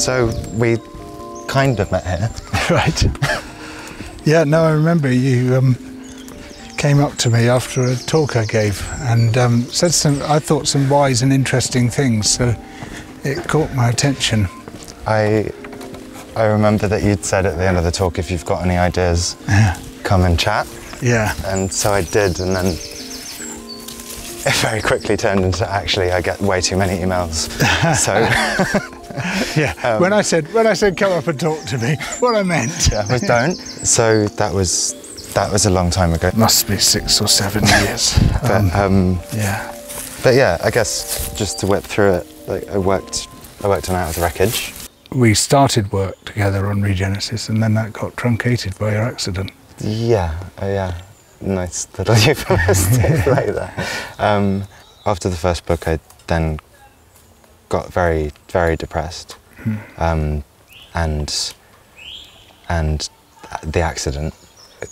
So we kind of met here. right. Yeah, no, I remember you um, came up to me after a talk I gave and um, said some, I thought, some wise and interesting things. So it caught my attention. I I remember that you'd said at the end of the talk, if you've got any ideas, Yeah. come and chat. Yeah. And so I did, and then it very quickly turned into actually I get way too many emails. so Yeah. Um, when I said when I said come up and talk to me, what I meant that was don't. So that was that was a long time ago. must be six or seven years. But Um, um, yeah. but yeah, I guess just to whip through it, like I worked I worked on out of the wreckage. We started work together on Regenesis, and then that got truncated by your accident. Yeah, uh, yeah. Nice little euphemistic like that. Um, after the first book, I then got very, very depressed, um, and and the accident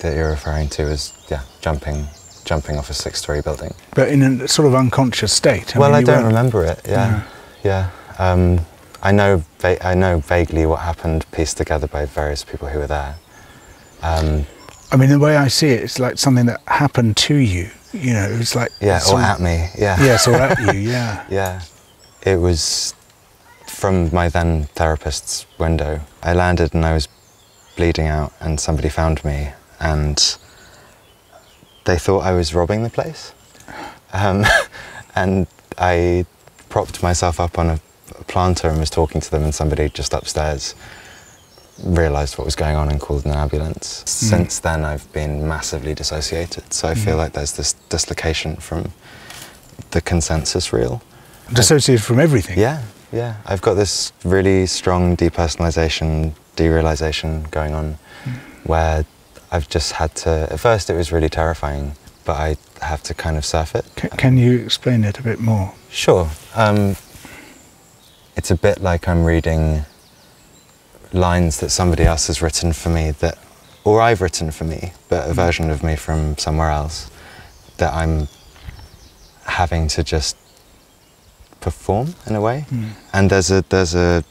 that you're referring to is yeah, jumping, jumping off a six-story building. But in a sort of unconscious state. well, mean, I don't weren't- remember it. Yeah, yeah. Um, I know, I know vaguely what happened, pieced together by various people who were there. Um, I mean, the way I see it, it's like something that happened to you. You know, it's like yeah, or at me. Yeah. Yes, or at you. Yeah. Yeah. It was from my then therapist's window. I landed and I was bleeding out, and somebody found me, and they thought I was robbing the place. Um, and I propped myself up on a, planter and was talking to them, and somebody just upstairs realised what was going on and called an ambulance. Since then, I've been massively dissociated, so I feel like there's this dislocation from the consensus real. Dissociated from everything. Yeah, yeah. I've got this really strong depersonalization, derealization going on where I've just had to. At first, it was really terrifying, but I have to kind of surf it. C- can you explain it a bit more? Sure. Um, it's a bit like I'm reading lines that somebody else has written for me that, or I've written for me, but a version of me from somewhere else that I'm having to just perform in a way. Hmm. And there's a there's a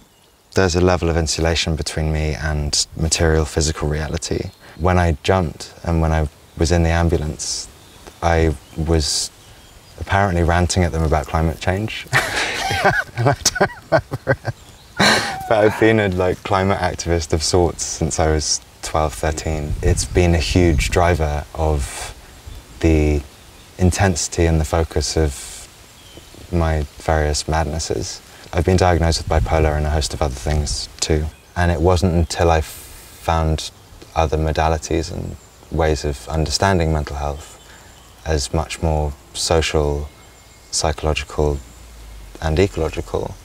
there's a level of insulation between me and material physical reality. When I jumped and when I was in the ambulance, I was apparently ranting at them about climate change. and I don't remember it. But I've been a like climate activist of sorts since I was 12, 13. It's been a huge driver of the intensity and the focus of my various madnesses. I've been diagnosed with bipolar and a host of other things too. And it wasn't until I found other modalities and ways of understanding mental health as much more social, psychological, and ecological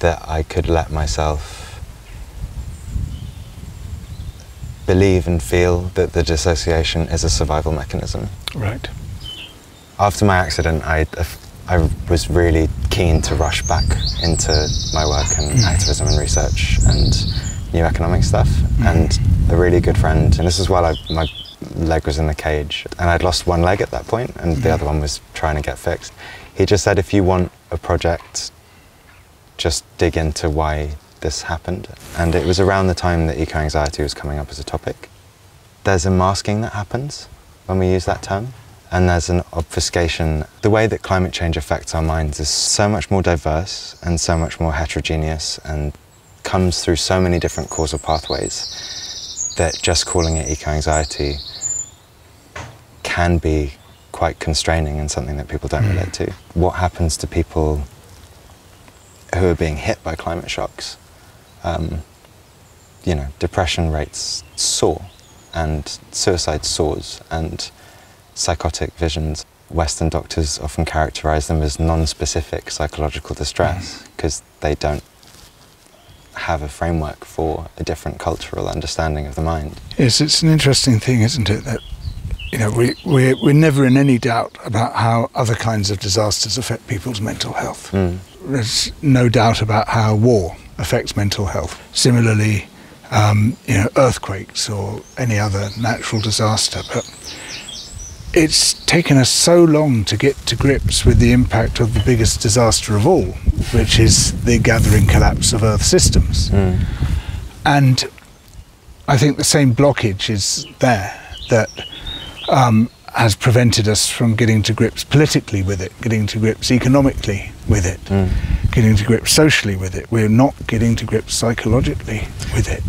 that I could let myself believe and feel that the dissociation is a survival mechanism Right. after my accident, I, uh, I was really keen to rush back into my work and mm. activism and research and new economic stuff. Mm. And a really good friend, and this is while I, my leg was in the cage, and I'd lost one leg at that point, and the mm. other one was trying to get fixed. He just said, if you want a project, just dig into why this happened. And it was around the time that eco anxiety was coming up as a topic there's a masking that happens when we use that term, and there's an obfuscation. The way that climate change affects our minds is so much more diverse and so much more heterogeneous and comes through so many different causal pathways that just calling it eco anxiety can be quite constraining and something that people don't relate to. What happens to people who are being hit by climate shocks? Um, you know, depression rates soar and suicide soars and psychotic visions. Western doctors often characterize them as non-specific psychological distress because they don't have a framework for a different cultural understanding of the mind. Yes, it's an interesting thing, isn't it? That you know, we we're, we're never in any doubt about how other kinds of disasters affect people's mental health. Mm. There's no doubt about how war affects mental health. Similarly, um, you know, earthquakes or any other natural disaster. But it's taken us so long to get to grips with the impact of the biggest disaster of all, which is the gathering collapse of Earth systems. Mm. And I think the same blockage is there that um, has prevented us from getting to grips politically with it, getting to grips economically with it, Mm. getting to grips socially with it. We're not getting to grips psychologically with it.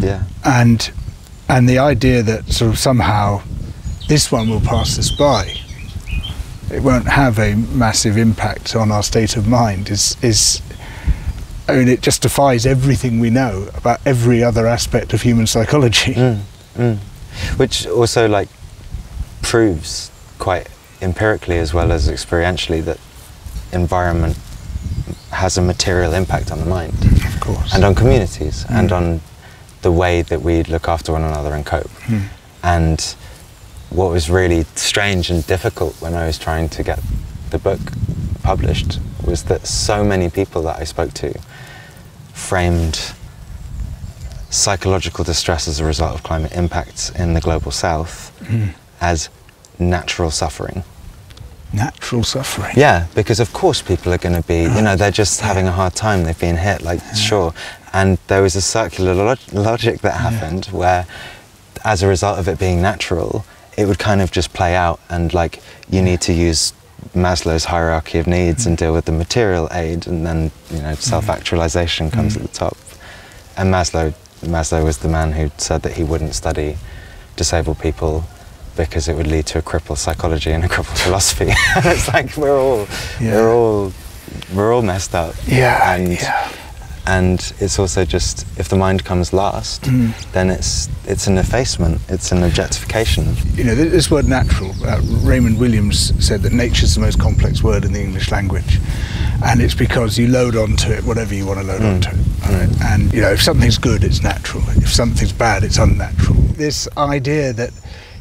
Yeah. And and the idea that sort of somehow this one will pass us by, it won't have a massive impact on our state of mind is is I mean, it just defies everything we know about every other aspect of human psychology. Mm, mm. Which also like proves quite empirically as well as experientially that environment has a material impact on the mind Of course. and on communities and Mm. on the way that we look after one another and cope. Mm. And what was really strange and difficult when I was trying to get the book published was that so many people that I spoke to framed psychological distress as a result of climate impacts in the global south Mm. as natural suffering. Natural suffering. Yeah, because of course people are going to be, you know, they're just having a hard time, they've been hit, like, sure. And there was a circular log- logic that happened where, as a result of it being natural, it would kind of just play out and, like, you need to use Maslow's hierarchy of needs and deal with the material aid, and then, you know, mm-hmm. self actualization comes mm-hmm. at the top. And Maslow, Maslow was the man who said that he wouldn't study disabled people because it would lead to a crippled psychology and a crippled philosophy. it's like we're all Yeah. we're all we're all messed up. Yeah, And yeah. And it's also just if the mind comes last, Mm. then it's it's an effacement, it's an objectification. You know, this word natural, uh, Raymond Williams said that nature's the most complex word in the English language. And it's because you load onto it whatever you want to load Mm. onto it. right? And, you know, if something's good, it's natural. If something's bad, it's unnatural. This idea that,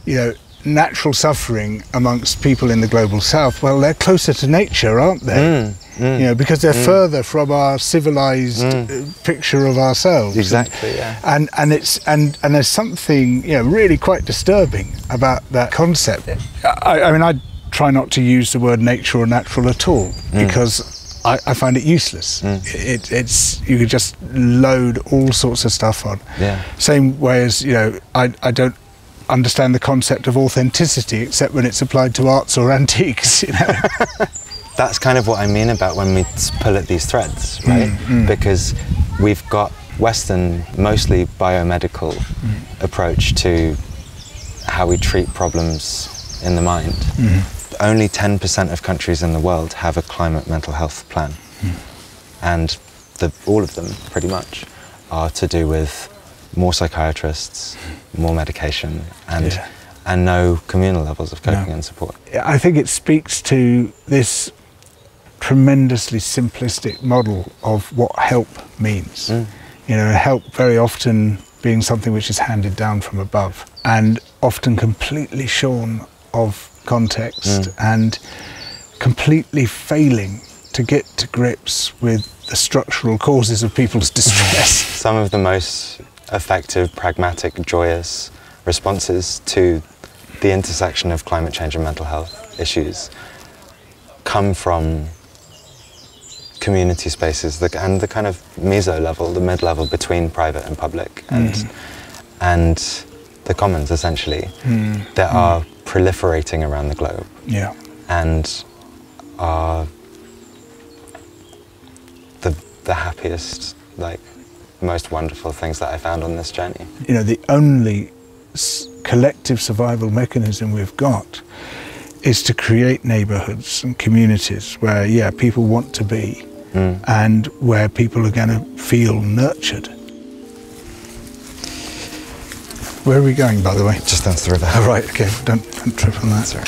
you know, natural suffering amongst people in the global south, well, they're closer to nature, aren't they? Mm, mm. You know, because they're further from our civilized Mm. uh, picture of ourselves. Exactly, yeah. And and it's and and there's something you know really quite disturbing about that concept. I, I mean, I try not to use the word nature or natural at all because I, I find it useless. It, it's you could just load all sorts of stuff on. Yeah. Same way as you know, I I don't understand the concept of authenticity except when it's applied to arts or antiques. You know. That's kind of what I mean about when we pull at these threads, mm, right? Mm. Because we've got Western, mostly biomedical mm. approach to how we treat problems in the mind. Mm-hmm. Only 10% of countries in the world have a climate mental health plan. And the, all of them, pretty much, are to do with more psychiatrists, more medication, and, Yeah. and no communal levels of coping No. and support. I think it speaks to this tremendously simplistic model of what help means. Mm. You know, help very often being something which is handed down from above and often completely shorn of context Mm. and completely failing to get to grips with the structural causes of people's distress. some of the most effective, pragmatic, joyous responses to the intersection of climate change and mental health issues come from community spaces the, and the kind of meso level, the mid level between private and public, and, mm. and the commons essentially mm. that mm. are proliferating around the globe. Yeah. and are the, the happiest, like, most wonderful things that I found on this journey. you know, the only s- collective survival mechanism we've got is to create neighborhoods and communities where, yeah, people want to be Mm. and where people are going to feel nurtured. Where are we going, by the way? Just down to the river. Oh, right, okay, don't, don't trip on that. Sorry.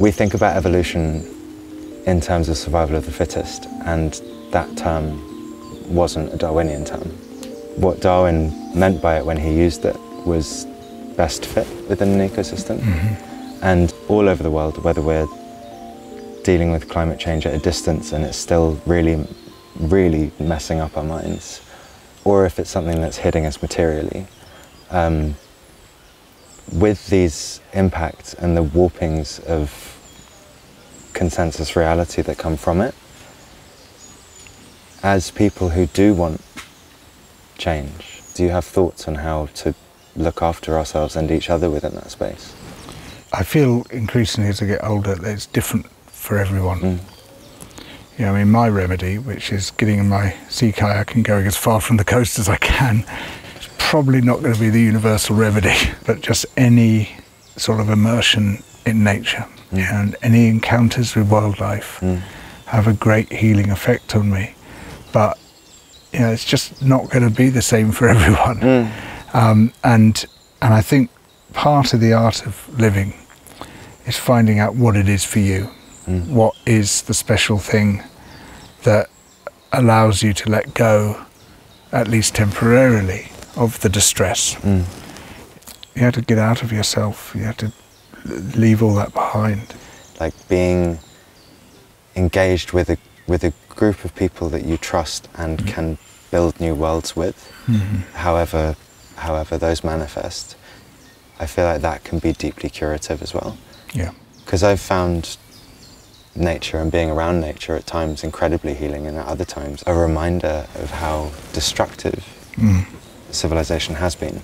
We think about evolution in terms of survival of the fittest, and that term wasn't a Darwinian term. What Darwin meant by it when he used it was best fit within an ecosystem. And all over the world, whether we're dealing with climate change at a distance and it's still really, really messing up our minds, or if it's something that's hitting us materially. Um, with these impacts and the warpings of consensus reality that come from it, as people who do want change, do you have thoughts on how to look after ourselves and each other within that space? I feel increasingly as I get older that it's different for everyone. Mm. You know, I mean, my remedy, which is getting in my sea kayak and going as far from the coast as I can, probably not going to be the universal remedy, but just any sort of immersion in nature Mm. and any encounters with wildlife Mm. have a great healing effect on me. But you know, it's just not going to be the same for everyone. Mm. Um, and and I think part of the art of living is finding out what it is for you. Mm. What is the special thing that allows you to let go, at least temporarily, of the distress. Mm. You have to get out of yourself. You have to leave all that behind. like being engaged with a with a group of people that you trust and can build new worlds with, however however those manifest. I feel like that can be deeply curative as well. Yeah. Because I've found nature and being around nature at times incredibly healing, and at other times a reminder of how destructive Mm. Civilization has been,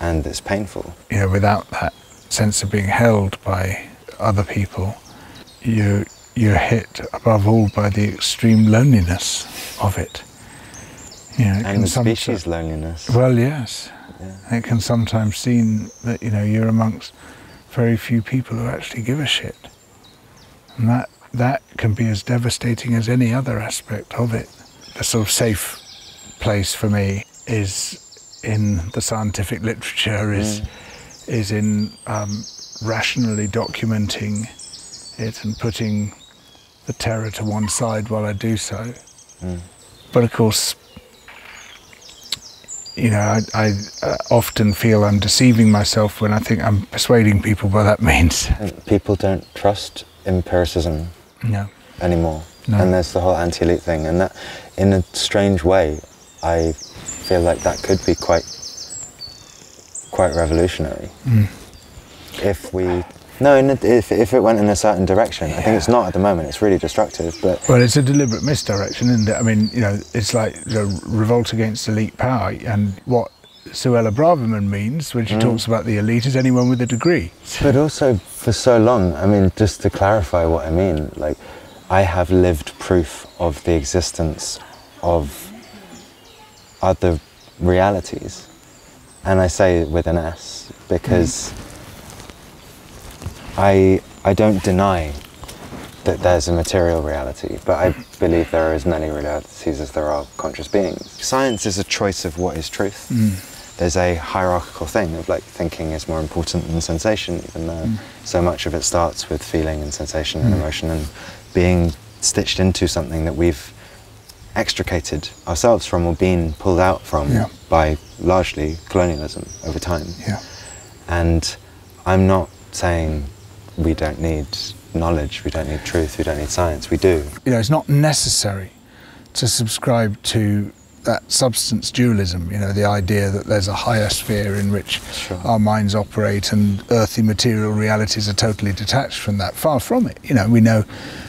and it's painful. you know, without that sense of being held by other people, you you're hit above all by the extreme loneliness of it. You know, it And species loneliness. Well, yes, Yeah. it can sometimes seem that you know you're amongst very few people who actually give a shit, and that that can be as devastating as any other aspect of it. The sort of safe place for me is in the scientific literature, is is in um, rationally documenting it and putting the terror to one side while I do so. Mm. But of course, you know, I, I uh, often feel I'm deceiving myself when I think I'm persuading people by that means. And people don't trust empiricism No. anymore. No. And there's the whole anti-elite thing, and that, in a strange way, I feel like that could be quite, quite revolutionary. Mm. If we, no, if if it went in a certain direction, I think it's not at the moment. It's really destructive, but Well, it's a deliberate misdirection, isn't it? I mean, you know, it's like the revolt against elite power, and what Suella Braverman means when she Mm. talks about the elite is anyone with a degree. But also for so long, I mean, just to clarify what I mean, like I have lived proof of the existence of other realities. And I say it with an S because mm-hmm. I, I don't deny that there's a material reality, but I believe there are as many realities as there are conscious beings. Science is a choice of what is truth. Mm. There's a hierarchical thing of like thinking is more important than sensation, even though mm. so much of it starts with feeling and sensation and mm. emotion and being stitched into something that we've extricated ourselves from or been pulled out from Yeah. by largely colonialism over time. Yeah. And I'm not saying we don't need knowledge, we don't need truth, we don't need science. We do. You know, it's not necessary to subscribe to that substance dualism, you know, the idea that there's a higher sphere in which Sure. our minds operate and earthly material realities are totally detached from that. Far from it. You know, we know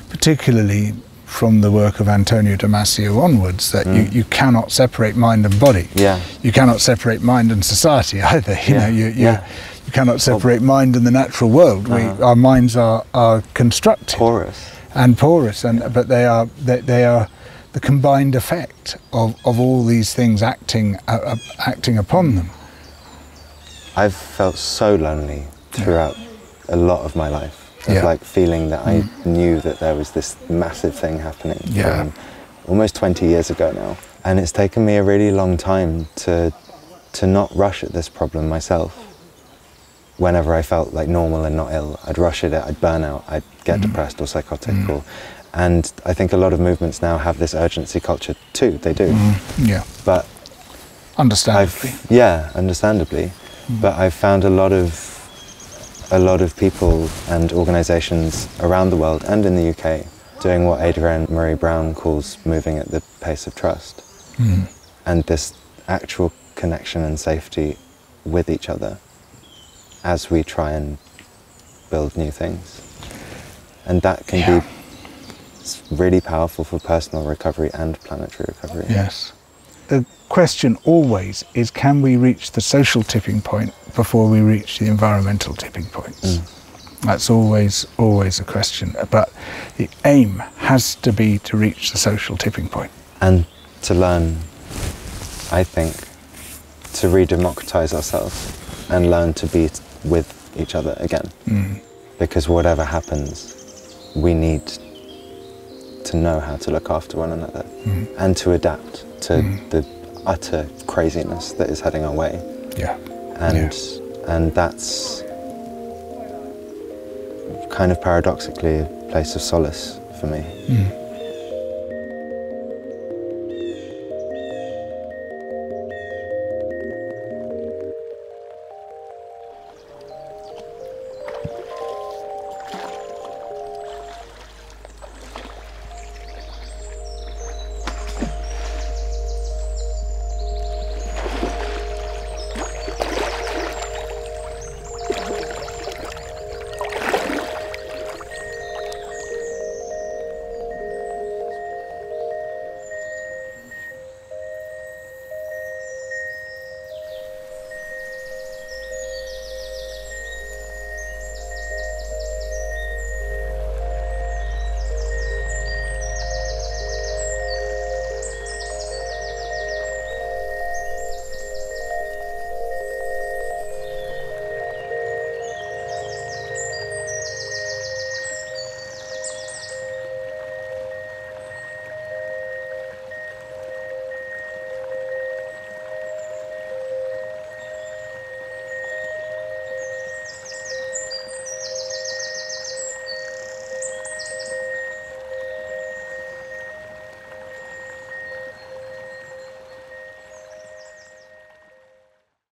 particularly from the work of Antonio Damasio onwards that you, you cannot separate mind and body. Yeah. You cannot separate mind and society either. You Yeah, know, you, you, yeah. you cannot separate mind and the natural world. Uh-huh. our minds are, are constructed Porous. and porous, and but they are they, they are the combined effect of, of all these things acting uh, uh, acting upon them. I've felt so lonely throughout a lot of my life. Of Yeah. Mm. like feeling that I mm. knew that there was this massive thing happening Yeah. almost 20 years ago now. And it's taken me a really long time to to not rush at this problem myself. Whenever I felt like normal and not ill, I'd rush at it, I'd burn out, I'd get mm. depressed or psychotic mm. or and I think a lot of movements now have this urgency culture too. They do. Yeah, But understandably. I've, yeah, understandably. But I've found a lot of a lot of people and organisations around the world and in the UK doing what Adrienne Maree Brown calls moving at the pace of trust. Mm. And this actual connection and safety with each other as we try and build new things. And that can Yeah. be really powerful for personal recovery and planetary recovery. Yes. The question always is can we reach the social tipping point before we reach the environmental tipping points? That's always, always a question. But the aim has to be to reach the social tipping point. And to learn, I think, to re-democratize ourselves and learn to be with each other again. Mm. Because whatever happens, we need to know how to look after one another Mm. and to adapt to the utter craziness that is heading our way. Yeah. And and that's kind of paradoxically a place of solace for me. Mm.